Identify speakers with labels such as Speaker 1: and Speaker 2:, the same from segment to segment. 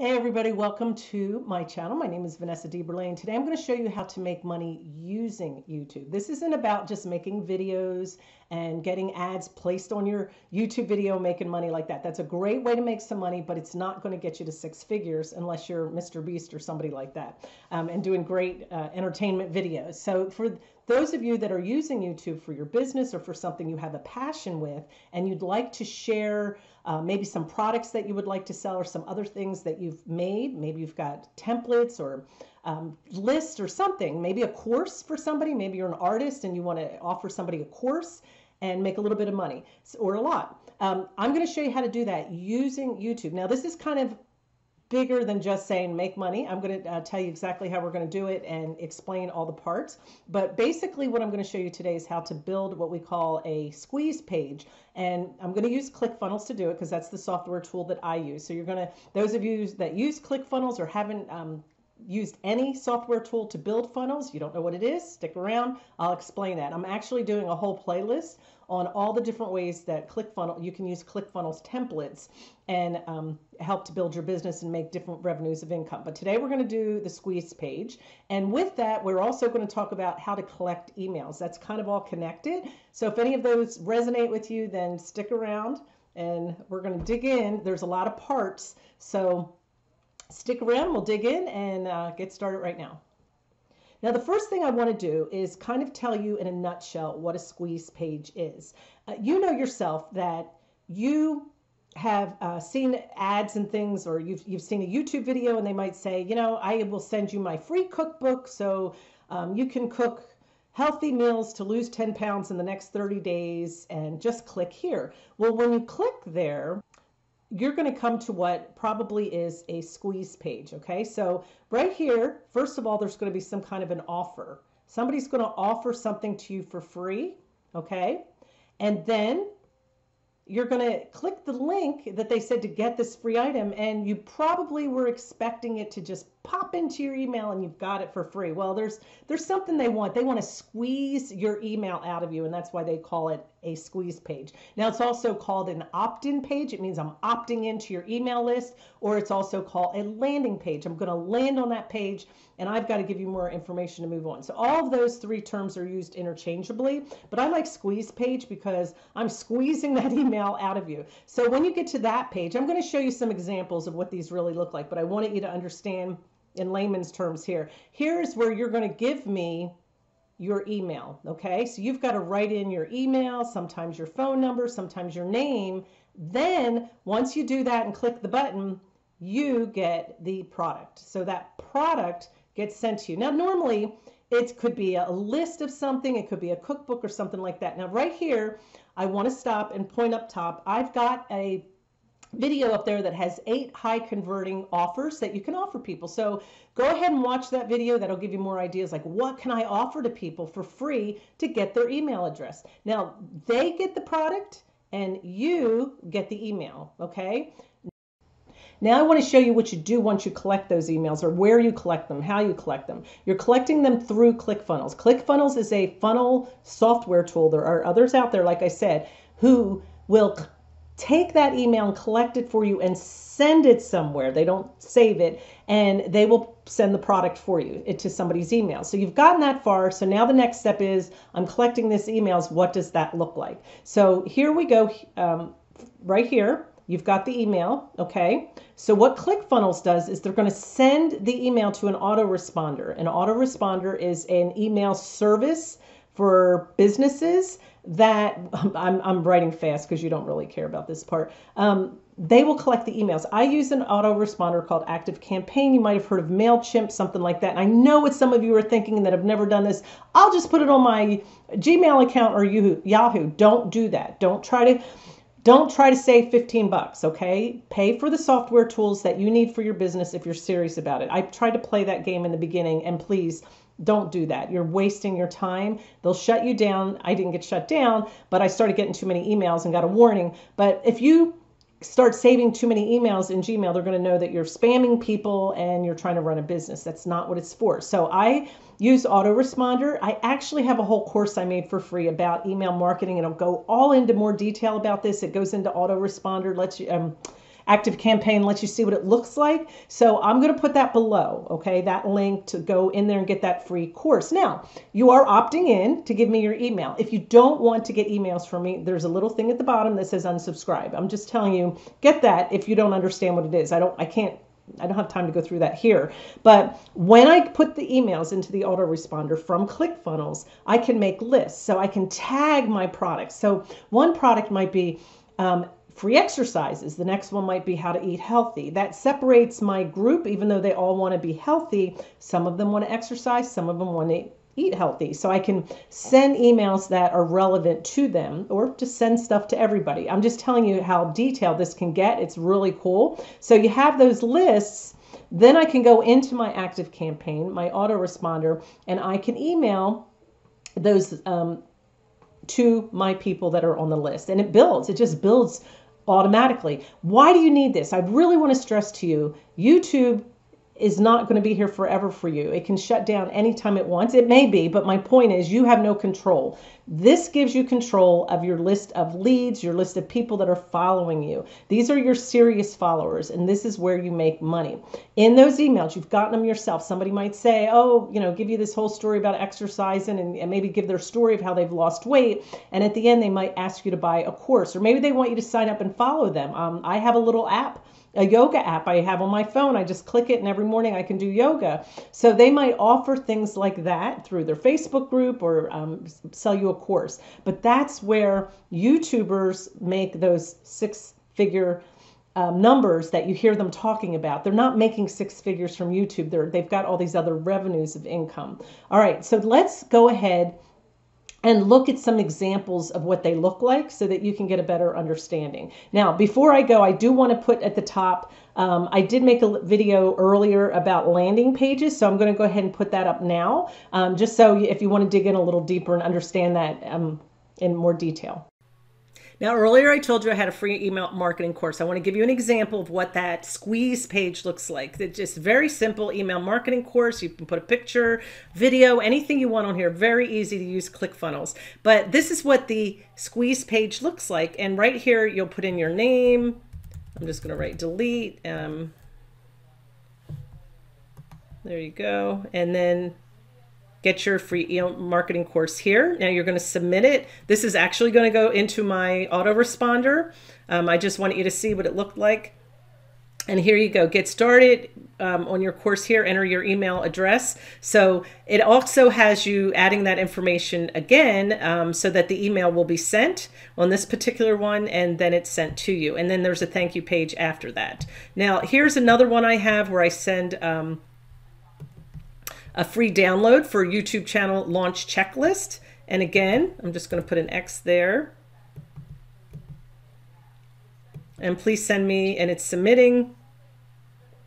Speaker 1: Hey everybody, welcome to my channel. My name is Vanessa DeBurlet. Today I'm going to show you how to make money using YouTube. This isn't about just making videos and getting ads placed on your YouTube video, making money like that. That's a great way to make some money, but it's not going to get you to six figures unless you're Mr. Beast or somebody like that um, and doing great uh, entertainment videos. So for those of you that are using YouTube for your business or for something you have a passion with and you'd like to share uh, maybe some products that you would like to sell or some other things that you've made. Maybe you've got templates or um, lists or something. Maybe a course for somebody. Maybe you're an artist and you want to offer somebody a course and make a little bit of money or a lot. Um, I'm going to show you how to do that using YouTube. Now, this is kind of bigger than just saying make money. I'm going to uh, tell you exactly how we're going to do it and explain all the parts. But basically, what I'm going to show you today is how to build what we call a squeeze page. And I'm going to use ClickFunnels to do it because that's the software tool that I use. So you're going to, those of you that use ClickFunnels or haven't um, used any software tool to build funnels, you don't know what it is, stick around. I'll explain that. I'm actually doing a whole playlist on all the different ways that ClickFunnels, you can use ClickFunnels templates and um, help to build your business and make different revenues of income. But today we're going to do the squeeze page. And with that, we're also going to talk about how to collect emails. That's kind of all connected. So if any of those resonate with you, then stick around and we're going to dig in. There's a lot of parts. So stick around, we'll dig in and uh, get started right now. Now, the first thing I want to do is kind of tell you in a nutshell what a squeeze page is. Uh, you know yourself that you have uh, seen ads and things, or you've, you've seen a YouTube video and they might say, you know, I will send you my free cookbook so um, you can cook healthy meals to lose 10 pounds in the next 30 days and just click here. Well, when you click there, you're going to come to what probably is a squeeze page. Okay, so right here, first of all, there's going to be some kind of an offer. Somebody's going to offer something to you for free. Okay, and then you're going to click the link that they said to get this free item and you probably were expecting it to just pop into your email and you've got it for free. Well there's there's something they want. They want to squeeze your email out of you and that's why they call it a squeeze page. Now it's also called an opt-in page. It means i'm opting into your email list or it's also called a landing page. I'm going to land on that page and I've got to give you more information to move on. So all of those three terms are used interchangeably, but I like squeeze page because I'm squeezing that email out of you. So when you get to that page, I'm going to show you some examples of what these really look like, but I wanted you to understand in layman's terms here. Here's where you're going to give me your email. Okay, so you've got to write in your email, sometimes your phone number, sometimes your name. Then once you do that and click the button, you get the product. So that product gets sent to you. Now, normally it could be a list of something, it could be a cookbook or something like that. Now, right here, I want to stop and point up top. I've got a video up there that has eight high converting offers that you can offer people. So go ahead and watch that video. That'll give you more ideas like what can I offer to people for free to get their email address. Now they get the product and you get the email. Okay. Now I want to show you what you do once you collect those emails or where you collect them, how you collect them. You're collecting them through ClickFunnels. ClickFunnels is a funnel software tool. There are others out there, like I said, who will take that email and collect it for you and send it somewhere. They don't save it and they will send the product for you to somebody's email. So you've gotten that far. So now the next step is I'm collecting this emails. What does that look like? So here we go um, right here. You've got the email, okay? So what ClickFunnels does is they're going to send the email to an autoresponder. An autoresponder is an email service for businesses that I'm, I'm writing fast because you don't really care about this part. Um, they will collect the emails. I use an autoresponder called Active Campaign. You might have heard of MailChimp, something like that. And I know what some of you are thinking that have never done this. I'll just put it on my Gmail account or Yahoo. Don't do that. Don't try to don't try to save 15 bucks, okay? Pay for the software tools that you need for your business if you're serious about it. I tried to play that game in the beginning, and please don't do that. You're wasting your time. They'll shut you down. I didn't get shut down, but I started getting too many emails and got a warning. But if you start saving too many emails in Gmail, they're going to know that you're spamming people and you're trying to run a business. That's not what it's for. So I use autoresponder. I actually have a whole course I made for free about email marketing I'll go all into more detail about this. It goes into autoresponder, lets you um, active campaign lets you see what it looks like. So I'm going to put that below, okay, that link to go in there and get that free course. Now, you are opting in to give me your email. If you don't want to get emails from me, there's a little thing at the bottom that says unsubscribe. I'm just telling you, get that if you don't understand what it is. I don't, I can't I don't have time to go through that here. But when I put the emails into the autoresponder from ClickFunnels, I can make lists. So I can tag my products. So one product might be um, free exercises. The next one might be how to eat healthy. That separates my group, even though they all want to be healthy. Some of them want to exercise, some of them want to eat healthy. So I can send emails that are relevant to them or just send stuff to everybody. I'm just telling you how detailed this can get. It's really cool. So you have those lists. Then I can go into my active campaign, my autoresponder, and I can email those um, to my people that are on the list. And it builds, it just builds automatically. Why do you need this? I really want to stress to you YouTube is not going to be here forever for you. It can shut down anytime it wants. It may be, but my point is you have no control. This gives you control of your list of leads, your list of people that are following you. These are your serious followers, and this is where you make money. In those emails, you've gotten them yourself. Somebody might say, Oh, you know, give you this whole story about exercising and, and maybe give their story of how they've lost weight. And at the end, they might ask you to buy a course, or maybe they want you to sign up and follow them. Um, I have a little app a yoga app I have on my phone. I just click it and every morning I can do yoga. So they might offer things like that through their Facebook group or um, sell you a course. But that's where YouTubers make those six figure um, numbers that you hear them talking about. They're not making six figures from YouTube. They're, they've got all these other revenues of income. All right, so let's go ahead and look at some examples of what they look like so that you can get a better understanding. Now, before I go, I do want to put at the top, um, I did make a video earlier about landing pages, so I'm going to go ahead and put that up now, um, just so if you want to dig in a little deeper and understand that um, in more detail. Now, earlier I told you I had a free email marketing course. I want to give you an example of what that squeeze page looks like. It's just very simple email marketing course. You can put a picture, video, anything you want on here. Very easy to use ClickFunnels. But this is what the squeeze page looks like. And right here, you'll put in your name. I'm just going to write delete. Um, there you go. And then get your free email marketing course here. Now you're going to submit it. This is actually going to go into my autoresponder. Um, I just want you to see what it looked like. And here you go, get started um, on your course here, enter your email address. So it also has you adding that information again um, so that the email will be sent on this particular one and then it's sent to you. And then there's a thank you page after that. Now here's another one I have where I send um, a free download for YouTube channel launch checklist. And again, I'm just going to put an X there. And please send me, and it's submitting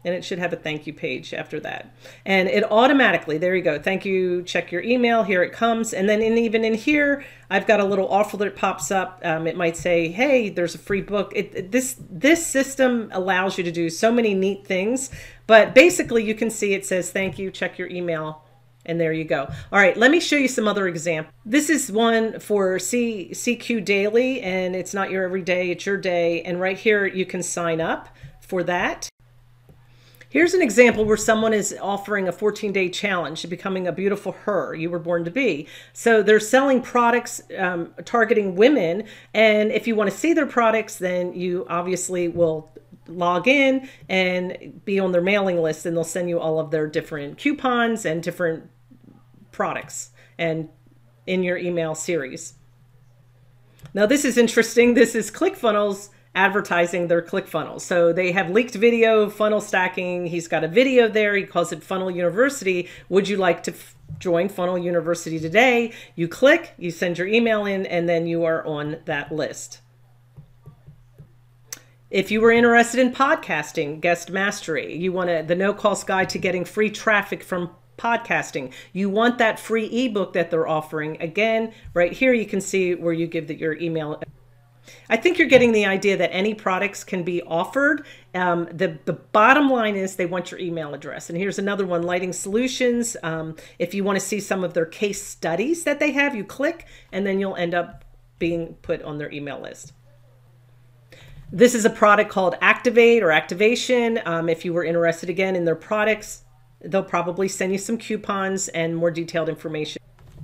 Speaker 1: and it should have a thank you page after that. And it automatically, there you go. Thank you. Check your email. Here it comes. And then in, even in here, I've got a little offer that pops up. Um, it might say, "Hey, there's a free book." It, this this system allows you to do so many neat things. But basically, you can see it says, "Thank you. Check your email." And there you go. All right, let me show you some other examples. This is one for C, CQ Daily, and it's not your everyday, it's your day. And right here, you can sign up for that. Here's an example where someone is offering a 14 day challenge to becoming a beautiful her you were born to be. So they're selling products um, targeting women. And if you want to see their products, then you obviously will log in and be on their mailing list, and they'll send you all of their different coupons and different products and in your email series. Now, this is interesting. This is ClickFunnels advertising their ClickFunnels. So they have leaked video, funnel stacking. He's got a video there. He calls it Funnel University. Would you like to join Funnel University today? You click, you send your email in, and then you are on that list. If you were interested in podcasting, guest mastery, you want to, the no cost guide to getting free traffic from podcasting. You want that free ebook that they're offering. Again, right here you can see where you give the, your email I think you're getting the idea that any products can be offered. Um, the, the bottom line is they want your email address. And here's another one, Lighting Solutions. Um, if you want to see some of their case studies that they have, you click and then you'll end up being put on their email list. This is a product called Activate or Activation. Um, if you were interested again in their products, they'll probably send you some coupons and more detailed information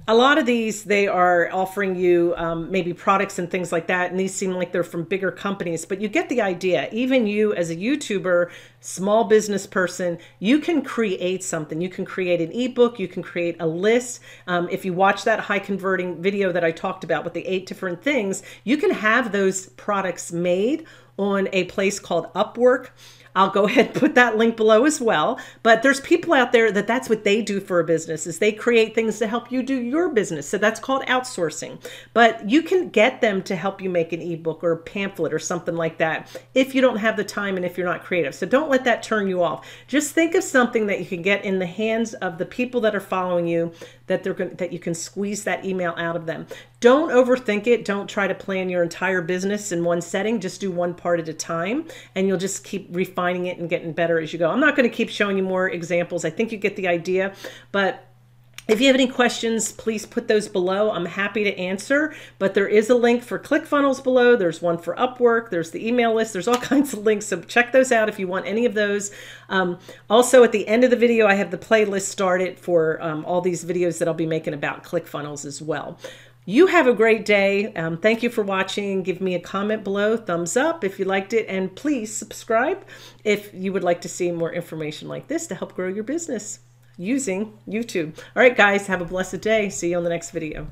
Speaker 1: a lot of these they are offering you um, maybe products and things like that and these seem like they're from bigger companies but you get the idea. Even you as a youtuber small business person you can create something. You can create an ebook you can create a list. Um, if you watch that high converting video that i talked about with the eight different things you can have those products made on a place called upwork I'll go ahead and put that link below as well. But there's people out there that that's what they do for a business is they create things to help you do your business. So that's called outsourcing. But you can get them to help you make an ebook or a pamphlet or something like that if you don't have the time and if you're not creative. So don't let that turn you off. Just think of something that you can get in the hands of the people that are following you that they're going that you can squeeze that email out of them. Don't overthink it. Don't try to plan your entire business in one setting. Just do one part at a time and you'll just keep refining it and getting better as you go. I'm not going to keep showing you more examples. I think you get the idea, but if you have any questions, please put those below. I'm happy to answer, but there is a link for ClickFunnels below. There's one for Upwork. There's the email list. There's all kinds of links. So check those out if you want any of those. Um, also, at the end of the video, I have the playlist started for um, all these videos that I'll be making about ClickFunnels as well. You have a great day. Um, thank you for watching. Give me a comment below, thumbs up if you liked it, and please subscribe if you would like to see more information like this to help grow your business using YouTube. All right, guys, have a blessed day. See you on the next video.